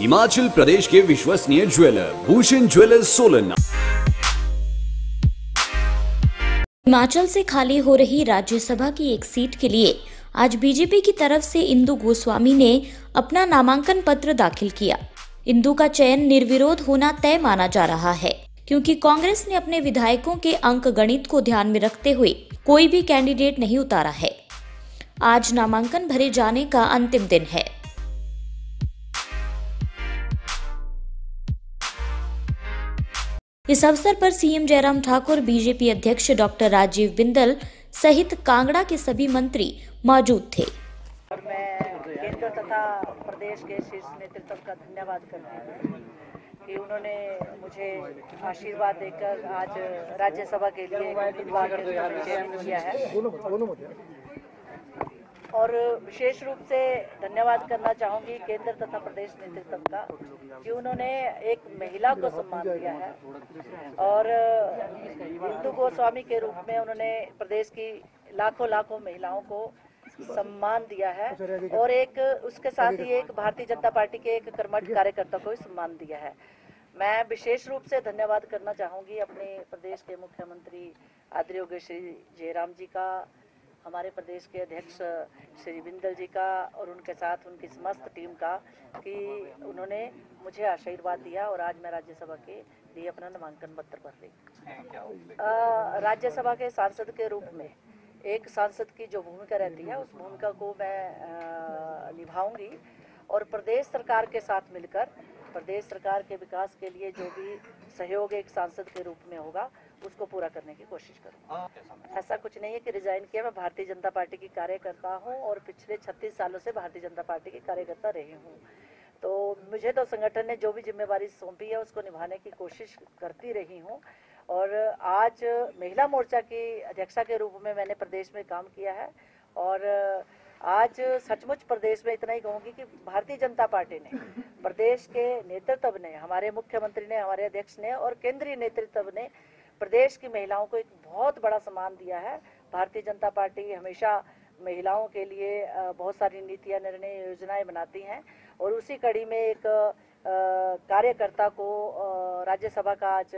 हिमाचल प्रदेश के विश्वसनीय jeweller, Bhushan jewellers Solan Himachal से खाली हो रही राज्यसभा की एक सीट के लिए आज बीजेपी की तरफ़ से इंदु गोस्वामी ने अपना नामांकन पत्र दाखिल किया। इंदु का चयन निर्विरोध होना तय माना जा रहा है, क्योंकि कांग्रेस ने अपने विधायकों के अंक गणित को ध्यान में रखते हुए कोई भी कैंडिडेट नहीं उतारा है। आज नामांकन भरे जाने का अंतिम दिन है। इस अवसर पर सीएम जयराम ठाकुर, बीजेपी अध्यक्ष डॉक्टर राजीव बिंदल सहित कांगड़ा के सभी मंत्री मौजूद थे। मैं केंद्र तथा प्रदेश के शीर्ष नेतृत्व का धन्यवाद करती हूँ कि उन्होंने मुझे आशीर्वाद देकर आज राज्यसभा के लिए किया है। और विशेष रूप से धन्यवाद करना चाहूँगी केंद्र तथा प्रदेश नेतृत्व का, कि उन्होंने एक महिला को सम्मान दिया है और हिंदू गोस्वामी के रूप में उन्होंने प्रदेश की लाखों लाखों महिलाओं को सम्मान दिया है और एक उसके साथ ही एक भारतीय जनता पार्टी के एक कर्मठ कार्यकर्ता को भी सम्मान दिया है। मैं विशेष रूप से धन्यवाद करना चाहूँगी अपने प्रदेश के मुख्यमंत्री योगेश श्री जयराम जी का हमारे प्रदेश के अध्यक्ष, श्री बिंदल जी का और उनके साथ उनकी समस्त टीम का कि उन्होंने मुझे आशीर्वाद दिया और आज मैं राज्यसभा के लिए अपना नामांकन पत्र भर रही राज्यसभा के सांसद के रूप में एक सांसद की जो भूमिका रहती है, उस भूमिका को मैं निभाऊँगी और प्रदेश सरकार के साथ मिलकर, प्रदेश सरकार के विकास के लिए जो भी सहयोग एक सांसद के रूप में होगा उसको पूरा करने की कोशिश करूँगा। ऐसा कुछ नहीं है कि रिजाइन किया मैं भारतीय जनता पार्टी की कार्यकर्ता हूँ और पिछले 36 सालों से भारतीय जनता पार्टी की कार्यकर्ता रही हूँ। तो मुझे तो संगठन ने जो भी जिम्मेवारी सौंपी है उसको निभाने की कोशिश करती रही हूँ। और आज महिला मोर्चा की अध्यक्षा के रूप में मैंने प्रदेश में काम किया है और आज सचमुच प्रदेश में इतना ही कहूँगी कि भारतीय जनता पार्टी ने प्रदेश के नेतृत्व ने हमारे मुख्यमंत्री ने हमारे अध्यक्ष ने और केंद्रीय नेतृत्व ने प्रदेश की महिलाओं को एक बहुत बड़ा सम्मान दिया है। भारतीय जनता पार्टी हमेशा महिलाओं के लिए बहुत सारी नीतियाँ, निर्णय, योजनाएँ बनाती हैं और उसी कड़ी में एक कार्यकर्ता को राज्यसभा का आज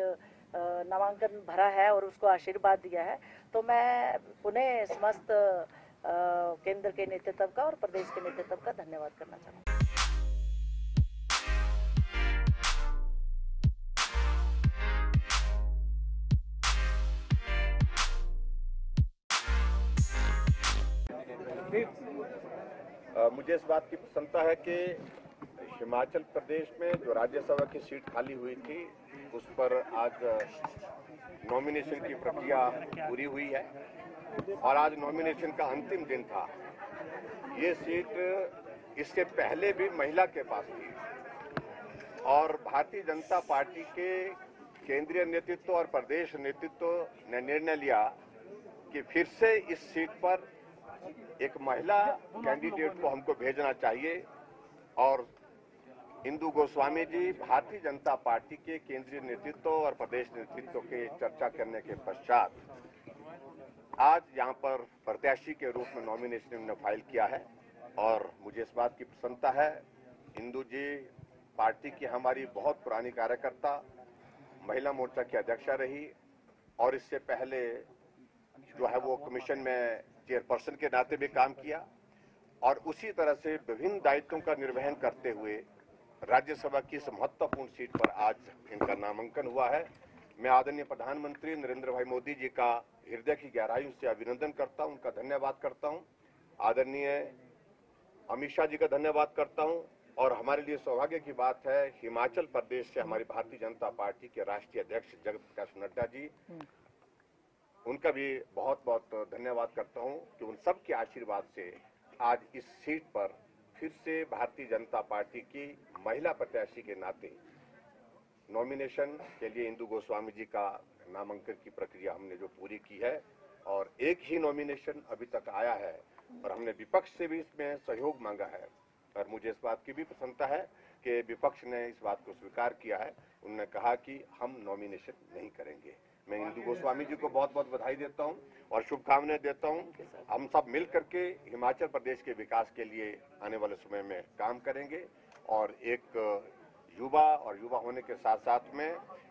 नामांकन भरा है और उसको आशीर्वाद दिया है। तो मैं पुनः समस्त केंद्र के नेतृत्व का और प्रदेश के नेतृत्व का धन्यवाद करना चाहूँगी। अ, मुझे इस बात की प्रसन्नता है कि हिमाचल प्रदेश में जो राज्यसभा की सीट खाली हुई थी उस पर आज नॉमिनेशन की प्रक्रिया पूरी हुई है। और आज नॉमिनेशन का अंतिम दिन था। ये सीट इससे पहले भी महिला के पास थी। और भारतीय जनता पार्टी के केंद्रीय नेतृत्व और प्रदेश नेतृत्व ने निर्णय लिया कि फिर से इस सीट पर एक महिला कैंडिडेट को हमको भेजना चाहिए और इंदु गोस्वामी जी भारतीय जनता पार्टी के केंद्रीय नेतृत्व और प्रदेश नेतृत्व के चर्चा करने के पश्चात आज यहाँ पर प्रत्याशी के रूप में नॉमिनेशन ने फ़ाइल किया है और मुझे इस बात की प्रसन्नता है, इंदु जी पार्टी की हमारी बहुत पुरानी कार्यकर्ता, महिला मोर्चा की अध्यक्षा रही और इससे पहले जो है वो कमीशन में चेयरपर्सन के नाते भी काम किया और उसी तरह से विभिन्न दायित्वों का निर्वहन करते हुए राज्यसभा की इस महत्वपूर्ण सीट पर आज इनका नामांकन हुआ है। मैं आदरणीय प्रधानमंत्री नरेंद्र भाई मोदी जी का हृदय की गहराइयों से अभिनंदन करता हूँ, उनका धन्यवाद करता हूँ। आदरणीय अमित शाह जी का धन्यवाद करता हूँ और हमारे लिए सौभाग्य की बात है, हिमाचल प्रदेश से हमारी भारतीय जनता पार्टी के राष्ट्रीय अध्यक्ष जगत प्रकाश नड्डा जी। उनका भी बहुत बहुत धन्यवाद करता हूँ कि उन सब के आशीर्वाद से आज इस सीट पर फिर से भारतीय जनता पार्टी की महिला प्रत्याशी के नाते नॉमिनेशन के लिए इंदु गोस्वामी जी का नामांकन की प्रक्रिया हमने जो पूरी की है और एक ही नॉमिनेशन अभी तक आया है और हमने विपक्ष से भी इसमें सहयोग मांगा है। और मुझे इस बात की भी प्रसन्नता है कि विपक्ष ने इस बात को स्वीकार किया है। उन्होंने कहा कि हम नॉमिनेशन नहीं करेंगे। मैं इंदु गोस्वामी जी को बहुत बहुत बधाई देता हूँ और शुभकामनाएँ देता हूँ। हम सब मिल करके हिमाचल प्रदेश के विकास के लिए आने वाले समय में काम करेंगे और एक युवा और युवा होने के साथ साथ में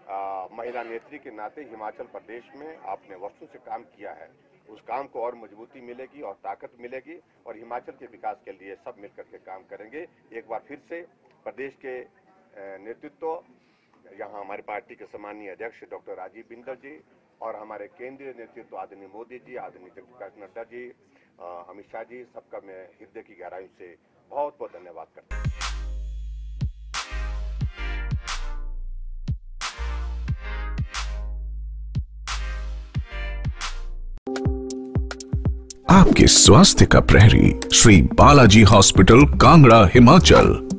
आ, महिला नेत्री के नाते हिमाचल प्रदेश में आपने वर्षों से काम किया है। उस काम को और मजबूती मिलेगी और ताकत मिलेगी और हिमाचल के विकास के लिए सब मिलकर के काम करेंगे। एक बार फिर से प्रदेश के नेतृत्व यहाँ हमारी पार्टी के सम्मानीय अध्यक्ष डॉक्टर राजीव बिंदल जी और हमारे केंद्रीय नेतृत्व आदरणीय मोदी जी, आदरणीय जगप्रकाश नड्डा जी अमित शाह जी, सबका मैं हृदय की गहराई से बहुत बहुत धन्यवाद करता हूँ। आपके स्वास्थ्य का प्रहरी, श्री बालाजी हॉस्पिटल, कांगड़ा, हिमाचल।